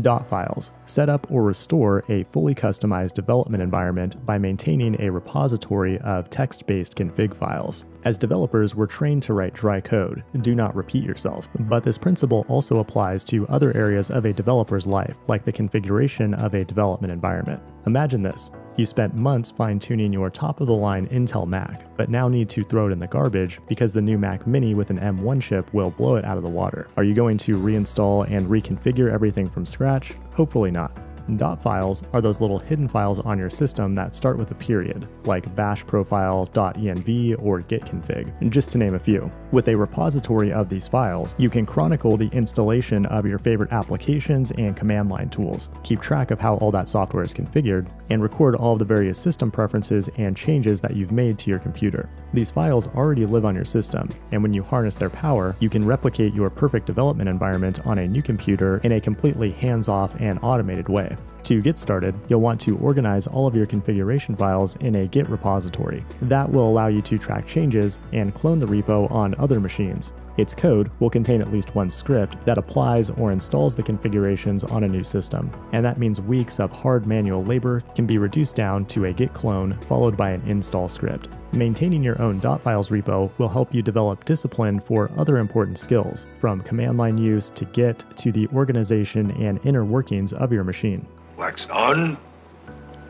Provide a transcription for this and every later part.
Dot files set up or restore a fully customized development environment by maintaining a repository of text based config files. As developers, we're trained to write dry code, do not repeat yourself, but this principle also applies to other areas of a developer's life, like the configuration of a development environment. Imagine this you spent months fine tuning your top of the line Intel Mac, but now need to throw it in the garbage because the new Mac Mini with an M1 chip will blow it out of the water. Are you going to reinstall and reconfigure everything from scratch? Hopefully not. Dot files are those little hidden files on your system that start with a period, like bash profile.env or gitconfig, just to name a few. With a repository of these files, you can chronicle the installation of your favorite applications and command line tools, keep track of how all that software is configured, and record all the various system preferences and changes that you've made to your computer. These files already live on your system, and when you harness their power, you can replicate your perfect development environment on a new computer in a completely hands off and automated way. To get started, you'll want to organize all of your configuration files in a Git repository. That will allow you to track changes and clone the repo on other machines. Its code will contain at least one script that applies or installs the configurations on a new system, and that means weeks of hard manual labor can be reduced down to a git clone followed by an install script. Maintaining your own .files repo will help you develop discipline for other important skills, from command line use to Git to the organization and inner workings of your machine. Wax on,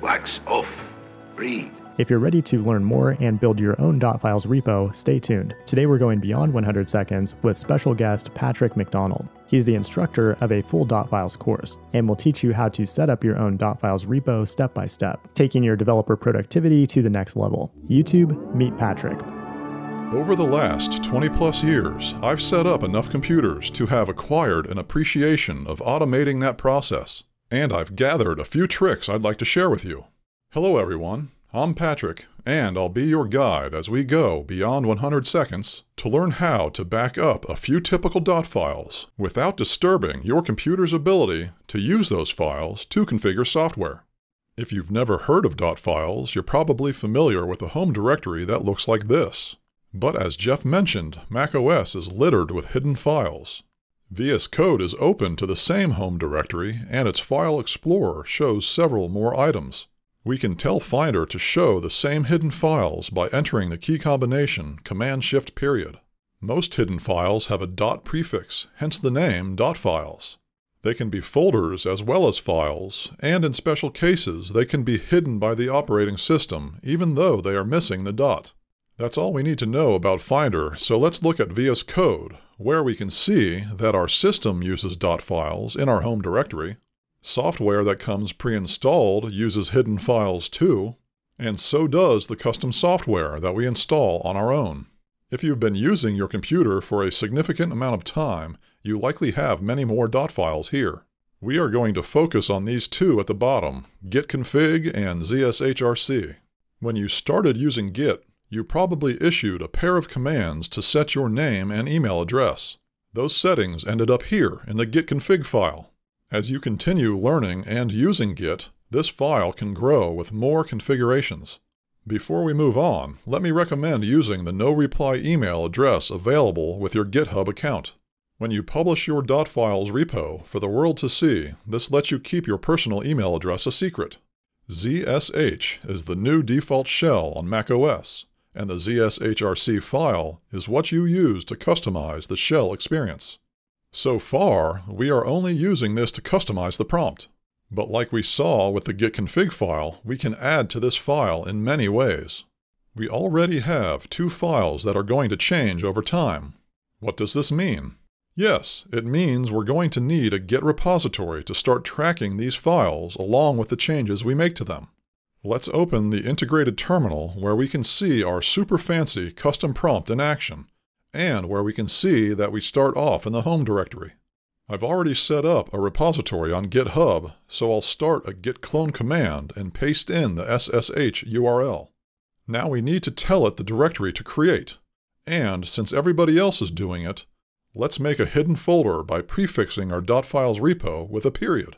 wax off, breathe. If you're ready to learn more and build your own .files repo, stay tuned. Today we're going beyond 100 seconds with special guest Patrick McDonald. He's the instructor of a full .files course and will teach you how to set up your own .files repo step by step, taking your developer productivity to the next level. YouTube, meet Patrick. Over the last 20 plus years, I've set up enough computers to have acquired an appreciation of automating that process, and I've gathered a few tricks I'd like to share with you. Hello everyone, I'm Patrick, and I'll be your guide as we go beyond 100 seconds to learn how to back up a few typical dot files without disturbing your computer's ability to use those files to configure software. If you've never heard of dot files, you're probably familiar with a home directory that looks like this. But as Jeff mentioned, macOS is littered with hidden files. VS Code is open to the same home directory, and its File Explorer shows several more items. We can tell Finder to show the same hidden files by entering the key combination Command-Shift period. Most hidden files have a dot prefix, hence the name dot files. They can be folders as well as files, and in special cases they can be hidden by the operating system even though they are missing the dot. That's all we need to know about Finder, so let's look at VS Code, where we can see that our system uses dot files in our home directory, Software that comes pre-installed uses hidden files too, and so does the custom software that we install on our own. If you've been using your computer for a significant amount of time, you likely have many more dot files here. We are going to focus on these two at the bottom, gitconfig and zshrc. When you started using Git, you probably issued a pair of commands to set your name and email address. Those settings ended up here in the git config file. As you continue learning and using Git, this file can grow with more configurations. Before we move on, let me recommend using the no-reply email address available with your GitHub account. When you publish your .files repo for the world to see, this lets you keep your personal email address a secret. ZSH is the new default shell on macOS, and the ZSHRC file is what you use to customize the shell experience. So far, we are only using this to customize the prompt. But like we saw with the gitconfig file, we can add to this file in many ways. We already have two files that are going to change over time. What does this mean? Yes, it means we're going to need a Git repository to start tracking these files along with the changes we make to them. Let's open the integrated terminal where we can see our super fancy custom prompt in action and where we can see that we start off in the home directory. I've already set up a repository on GitHub, so I'll start a git clone command and paste in the SSH URL. Now we need to tell it the directory to create, and since everybody else is doing it, let's make a hidden folder by prefixing our .files repo with a period.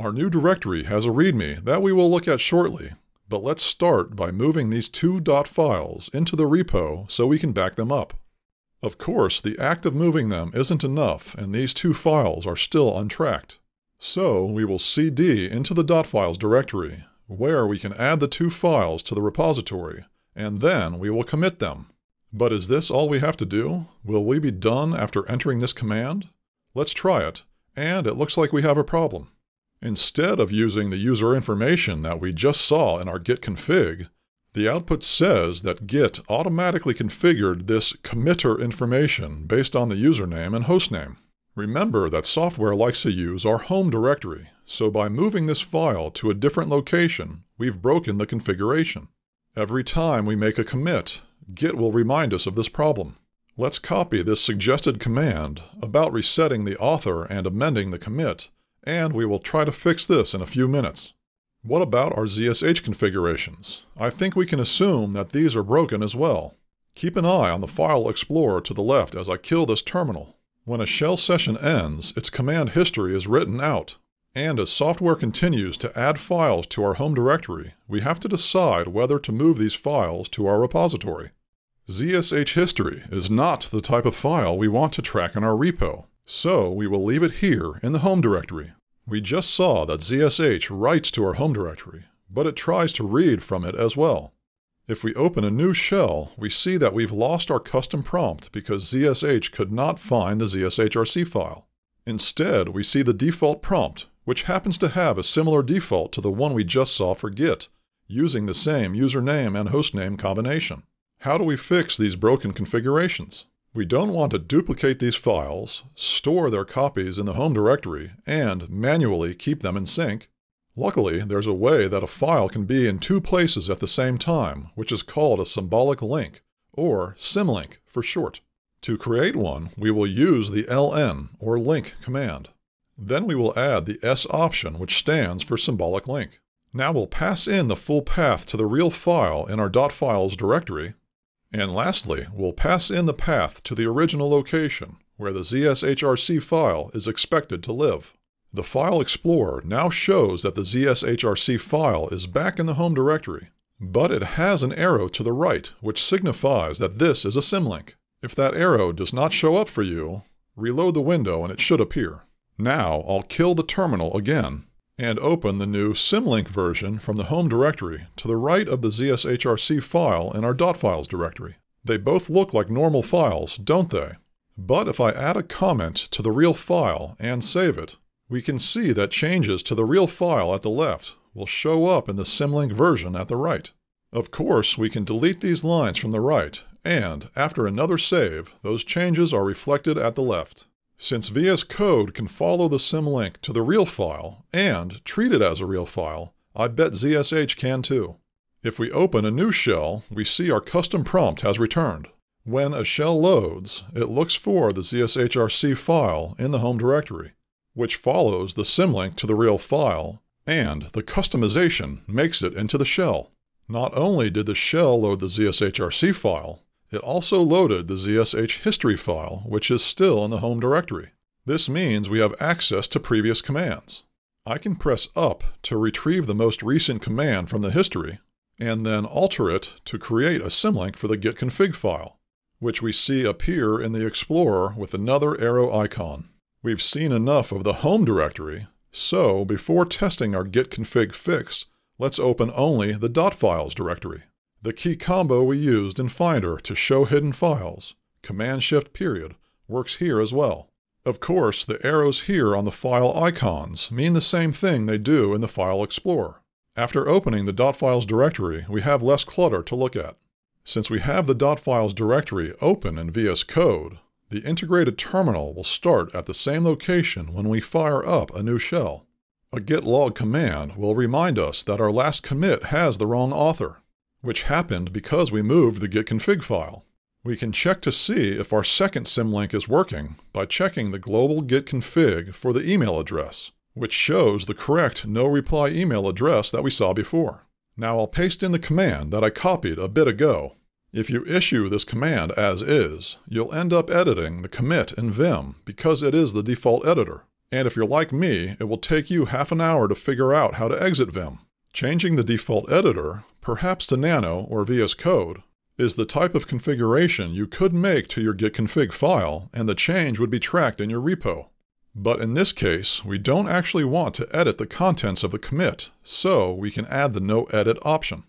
Our new directory has a README that we will look at shortly, but let's start by moving these two .dot .files into the repo so we can back them up. Of course, the act of moving them isn't enough, and these two files are still untracked. So we will cd into the .dot .files directory, where we can add the two files to the repository, and then we will commit them. But is this all we have to do? Will we be done after entering this command? Let's try it, and it looks like we have a problem. Instead of using the user information that we just saw in our git config, the output says that Git automatically configured this committer information based on the username and hostname. Remember that software likes to use our home directory, so by moving this file to a different location, we've broken the configuration. Every time we make a commit, Git will remind us of this problem. Let's copy this suggested command about resetting the author and amending the commit, and we will try to fix this in a few minutes. What about our ZSH configurations? I think we can assume that these are broken as well. Keep an eye on the File Explorer to the left as I kill this terminal. When a shell session ends, its command history is written out. And as software continues to add files to our home directory, we have to decide whether to move these files to our repository. ZSH history is not the type of file we want to track in our repo, so we will leave it here in the home directory. We just saw that ZSH writes to our home directory, but it tries to read from it as well. If we open a new shell, we see that we've lost our custom prompt because ZSH could not find the ZSHRC file. Instead, we see the default prompt, which happens to have a similar default to the one we just saw for Git, using the same username and hostname combination. How do we fix these broken configurations? We don't want to duplicate these files, store their copies in the home directory, and manually keep them in sync. Luckily, there's a way that a file can be in two places at the same time, which is called a symbolic link, or symlink for short. To create one, we will use the ln, or link, command. Then we will add the S option, which stands for symbolic link. Now we'll pass in the full path to the real file in our .files directory, and lastly, we'll pass in the path to the original location where the ZSHRC file is expected to live. The File Explorer now shows that the ZSHRC file is back in the home directory, but it has an arrow to the right which signifies that this is a symlink. If that arrow does not show up for you, reload the window and it should appear. Now I'll kill the terminal again and open the new symlink version from the home directory to the right of the ZSHRC file in our .files directory. They both look like normal files, don't they? But if I add a comment to the real file and save it, we can see that changes to the real file at the left will show up in the symlink version at the right. Of course, we can delete these lines from the right, and after another save, those changes are reflected at the left. Since VS Code can follow the symlink to the real file and treat it as a real file, I bet ZSH can too. If we open a new shell, we see our custom prompt has returned. When a shell loads, it looks for the ZSHRC file in the home directory, which follows the symlink to the real file, and the customization makes it into the shell. Not only did the shell load the ZSHRC file, it also loaded the ZSH history file, which is still in the home directory. This means we have access to previous commands. I can press up to retrieve the most recent command from the history, and then alter it to create a symlink for the git config file, which we see appear in the Explorer with another arrow icon. We've seen enough of the home directory, so before testing our git config fix, let's open only the .files directory. The key combo we used in Finder to show hidden files, Command-Shift period, works here as well. Of course, the arrows here on the file icons mean the same thing they do in the File Explorer. After opening the .files directory, we have less clutter to look at. Since we have the .files directory open in VS Code, the integrated terminal will start at the same location when we fire up a new shell. A git log command will remind us that our last commit has the wrong author, which happened because we moved the git config file. We can check to see if our second symlink is working by checking the global git config for the email address, which shows the correct no reply email address that we saw before. Now I'll paste in the command that I copied a bit ago. If you issue this command as is, you'll end up editing the commit in Vim because it is the default editor. And if you're like me, it will take you half an hour to figure out how to exit Vim. Changing the default editor perhaps to Nano or VS Code, is the type of configuration you could make to your git config file, and the change would be tracked in your repo. But in this case, we don't actually want to edit the contents of the commit, so we can add the no edit option.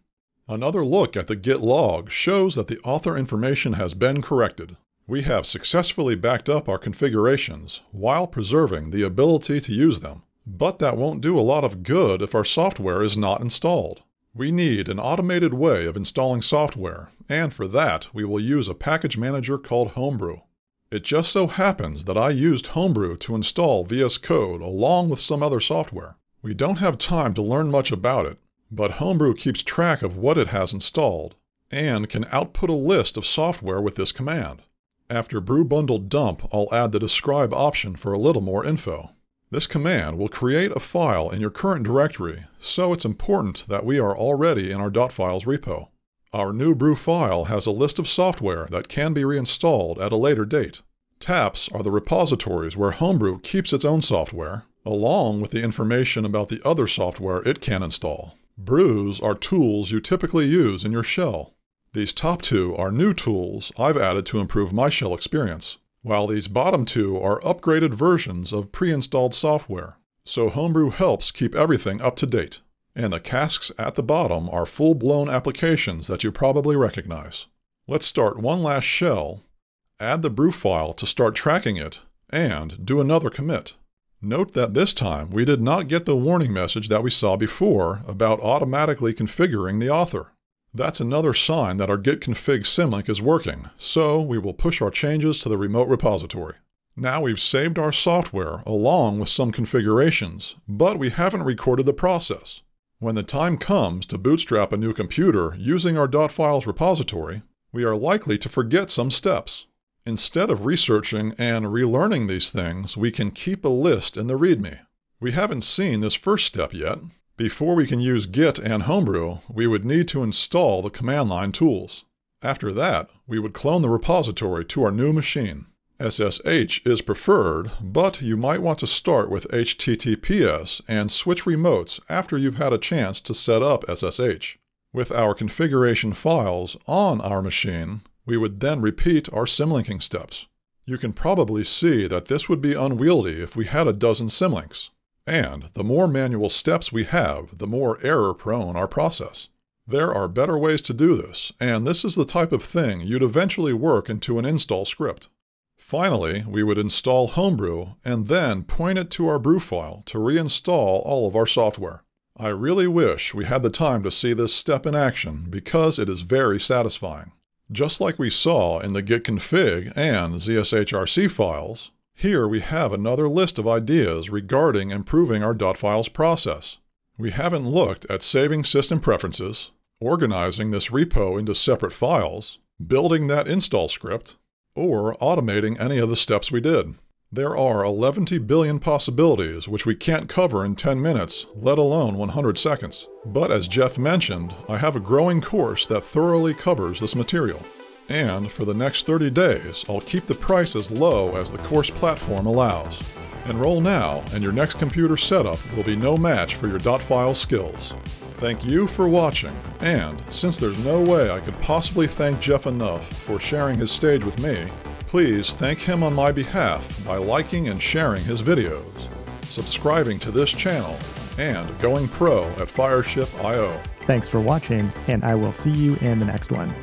Another look at the git log shows that the author information has been corrected. We have successfully backed up our configurations while preserving the ability to use them. But that won't do a lot of good if our software is not installed. We need an automated way of installing software, and for that we will use a package manager called Homebrew. It just so happens that I used Homebrew to install VS Code along with some other software. We don't have time to learn much about it, but Homebrew keeps track of what it has installed and can output a list of software with this command. After brew bundle dump, I'll add the describe option for a little more info. This command will create a file in your current directory, so it's important that we are already in our .files repo. Our new brew file has a list of software that can be reinstalled at a later date. Taps are the repositories where Homebrew keeps its own software, along with the information about the other software it can install. Brews are tools you typically use in your shell. These top two are new tools I've added to improve my shell experience while these bottom two are upgraded versions of pre-installed software. So Homebrew helps keep everything up to date. And the casks at the bottom are full-blown applications that you probably recognize. Let's start one last shell, add the brew file to start tracking it, and do another commit. Note that this time we did not get the warning message that we saw before about automatically configuring the author. That's another sign that our git config symlink is working, so we will push our changes to the remote repository. Now we've saved our software along with some configurations, but we haven't recorded the process. When the time comes to bootstrap a new computer using our .files repository, we are likely to forget some steps. Instead of researching and relearning these things, we can keep a list in the README. We haven't seen this first step yet, before we can use Git and Homebrew, we would need to install the command line tools. After that, we would clone the repository to our new machine. SSH is preferred, but you might want to start with HTTPS and switch remotes after you've had a chance to set up SSH. With our configuration files on our machine, we would then repeat our symlinking steps. You can probably see that this would be unwieldy if we had a dozen symlinks. And the more manual steps we have, the more error prone our process. There are better ways to do this, and this is the type of thing you'd eventually work into an install script. Finally, we would install Homebrew and then point it to our brew file to reinstall all of our software. I really wish we had the time to see this step in action because it is very satisfying. Just like we saw in the git config and zshrc files, here we have another list of ideas regarding improving our .files process. We haven't looked at saving system preferences, organizing this repo into separate files, building that install script, or automating any of the steps we did. There are 11 billion possibilities which we can't cover in 10 minutes, let alone 100 seconds. But as Jeff mentioned, I have a growing course that thoroughly covers this material. And for the next 30 days, I'll keep the price as low as the course platform allows. Enroll now, and your next computer setup will be no match for your .file skills. Thank you for watching, and since there's no way I could possibly thank Jeff enough for sharing his stage with me, please thank him on my behalf by liking and sharing his videos, subscribing to this channel, and going pro at Fireship.io. Thanks for watching, and I will see you in the next one.